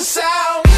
sound.